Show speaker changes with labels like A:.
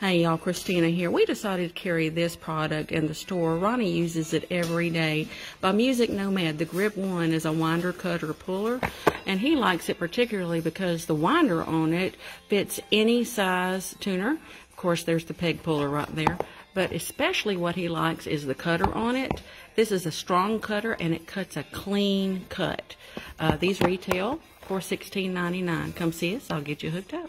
A: Hey y'all, Christina here. We decided to carry this product in the store. Ronnie uses it every day. By Music Nomad, the Grip 1 is a winder cutter puller, and he likes it particularly because the winder on it fits any size tuner. Of course, there's the peg puller right there. But especially what he likes is the cutter on it. This is a strong cutter, and it cuts a clean cut. Uh, these retail for $16.99. Come see us. I'll get you hooked up.